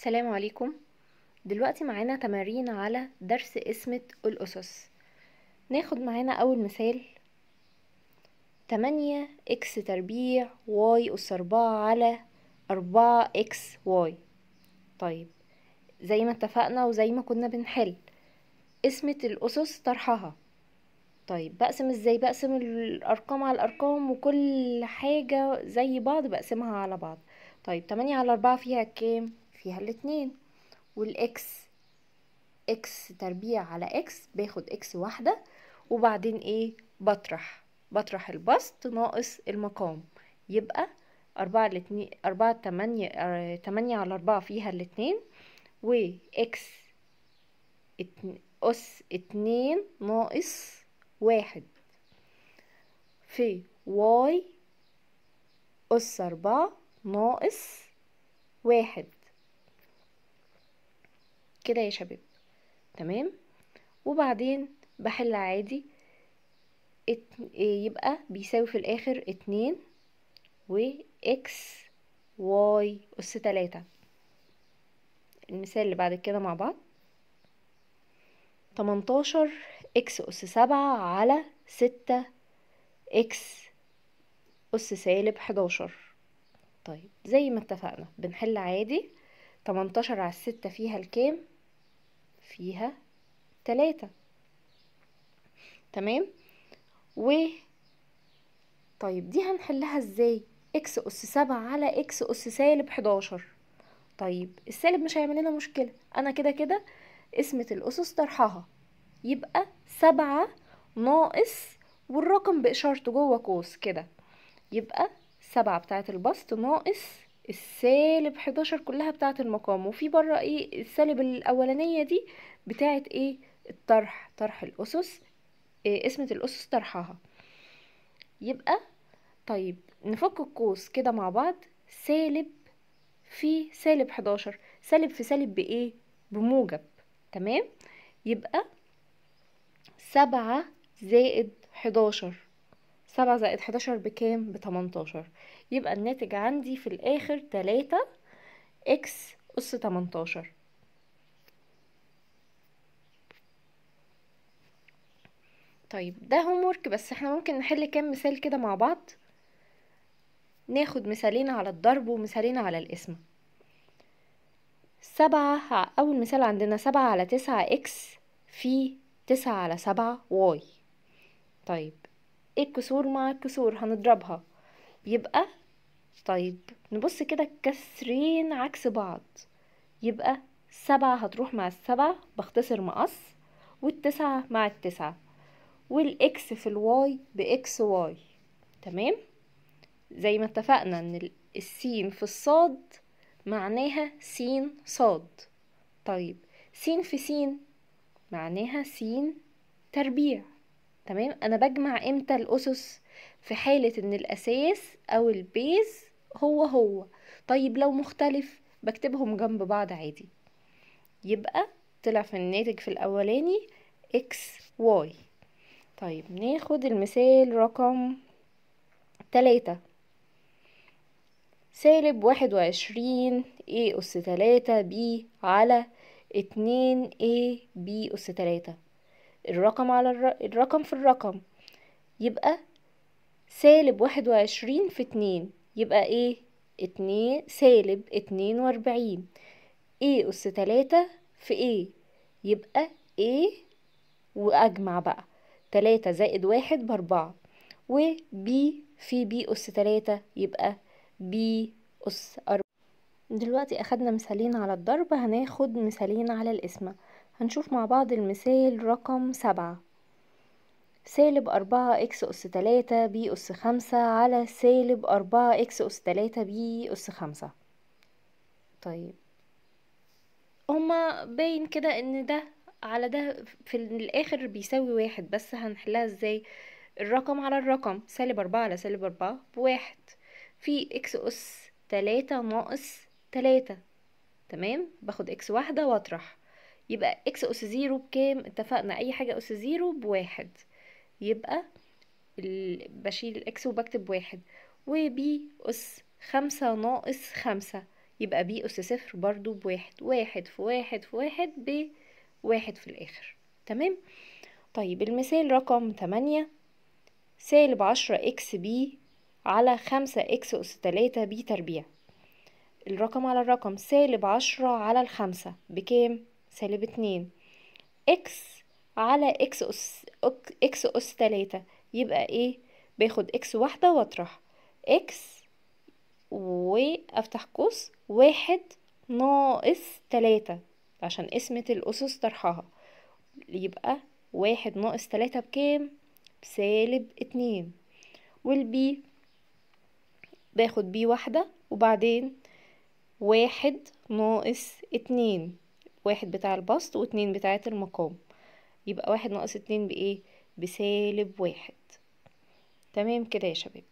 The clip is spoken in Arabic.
السلام عليكم. دلوقتي معانا تمارين على درس قسمة الأسس. ناخد معانا أول مثال. تمانية إكس تربيع واي أس أربعة على أربعة إكس واي. طيب زي ما اتفقنا وزي ما كنا بنحل. قسمة الأسس طرحها. طيب بقسم إزاي؟ بقسم الأرقام على الأرقام وكل حاجة زي بعض بقسمها على بعض. طيب تمانية على أربعة فيها كام؟ فيها الاتنين. والإكس إكس تربيع على إكس باخد إكس واحدة. وبعدين إيه؟ بطرح. بطرح البسط ناقص المقام. يبقى أربعة الاتنين أربعة تمانية آه، تمانية على أربعة فيها الاتنين. و x اتن- أس اتنين ناقص واحد. في y أس أربعة ناقص واحد. كده يا شباب. تمام؟ وبعدين بحل عادي. يبقى بيساوي في الآخر اتنين و x y أس تلاتة. المثال اللي بعد كده مع بعض. تمنتاشر إكس أس سبعة على ستة إكس أس سالب حداشر. طيب زي ما اتفقنا بنحل عادي. تمنتاشر على الستة فيها الكام؟ فيها تلاتة. تمام؟ و طيب دي هنحلها إزاي؟ إكس أس سبعة على إكس أس سالب حداشر. طيب السالب مش هيعمل لنا مشكلة. أنا كده كده اسمة الأسس طرحها. يبقى سبعة ناقص والرقم بإشارته جوه قوس كده. يبقى سبعة بتاعة البسط ناقص السالب حداشر كلها بتاعة المقام. وفي بره إيه السالب الأولانية دي بتاعة إيه؟ الطرح طرح الأسس. إيه اسمة الأسس طرحها. يبقى طيب نفك القوس كده مع بعض. سالب في سالب حداشر. سالب في سالب بإيه؟ بموجب. تمام؟ يبقى سبعة زائد حداشر. سبعة زائد حداشر بكام؟ بتمنتاشر. يبقى الناتج عندي في الآخر تلاتة إكس أس تمنتاشر. طيب ده homework بس إحنا ممكن نحل كام مثال كده مع بعض؟ ناخد مثالين على الضرب ومثالين على القسمة سبعة أول مثال عندنا سبعة على تسعة x في تسعة على سبعة y. طيب الكسور مع الكسور هنضربها. يبقى طيب نبص كده الكسرين عكس بعض. يبقى سبعة هتروح مع السبعة بختصر مقص والتسعة مع التسعة. والإكس في الواي بإكس واي. تمام؟ زي ما اتفقنا إن ال- السين في الصاد معناها سين صاد. طيب سين في سين معناها سين تربيع. تمام؟ أنا بجمع إمتى الأسس في حالة إن الأساس أو ال base هو هو. طيب لو مختلف بكتبهم جنب بعض عادي. يبقى طلع في الناتج في الأولاني x y. طيب ناخد المثال رقم تلاتة. سالب واحد وعشرين a أس تلاتة b على اتنين a b أس تلاتة. الرقم على الر... الرقم في الرقم. يبقى سالب واحد وعشرين في اتنين. يبقى إيه؟ اتنين سالب اتنين واربعين. A أس تلاتة في a. يبقى a وأجمع بقى. تلاتة زائد واحد بأربعة. و b في b أس تلاتة. يبقى b أس أربعة. دلوقتي أخدنا مثالين على الضرب. هناخد مثالين على القسمة. هنشوف مع بعض المثال رقم سبعة. سالب أربعة x أس تلاتة b أس خمسة على سالب أربعة x أس تلاتة b أس خمسة. طيب. هما باين كده إن ده على ده في الآخر بيساوي واحد بس هنحلها إزاي؟ الرقم على الرقم سالب أربعة على سالب أربعة بواحد في x أس تلاتة ناقص تلاتة. تمام؟ باخد x واحدة وأطرح. يبقى x اس zero بكام؟ اتفقنا أي حاجة اس zero بواحد. يبقى. بشيل ال x وبكتب واحد. و b اس خمسة ناقص خمسة. يبقى b أس صفر برضو بواحد. واحد في واحد في واحد بواحد في الآخر. تمام؟ طيب المثال رقم تمانية. سالب عشرة x b على خمسة x أس تلاتة b تربيع. الرقم على الرقم سالب عشرة على الخمسة بكام؟ سالب اتنين. إكس على إكس أس x أس تلاتة. يبقى إيه؟ باخد إكس واحدة واطرح. إكس وأفتح قوس واحد ناقص تلاتة عشان قسمة الأسس طرحها. يبقى واحد ناقص تلاتة بكام؟ بسالب اتنين. وال b باخد b واحدة وبعدين واحد ناقص اتنين. واحد بتاع البسط واتنين بتاعة المقام. يبقى واحد ناقص اتنين بإيه؟ بسالب واحد. تمام كده يا شباب.